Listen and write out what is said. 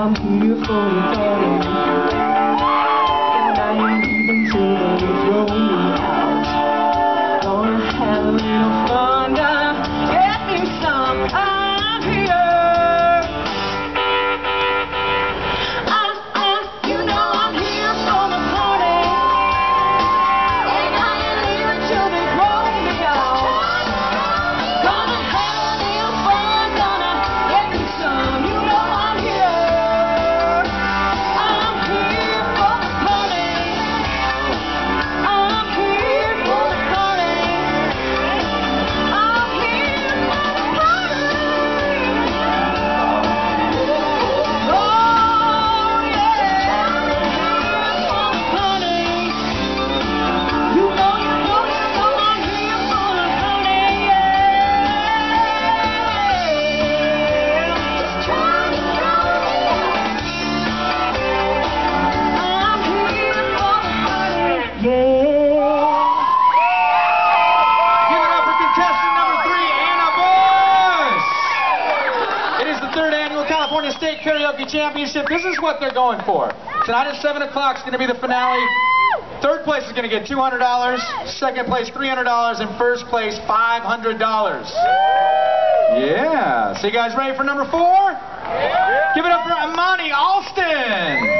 I'm beautiful and darling. State Karaoke Championship. This is what they're going for. Tonight at 7 o'clock is going to be the finale. Third place is going to get $200, second place $300, and first place $500. Yeah. So you guys ready for number four? Give it up for Amani Alston.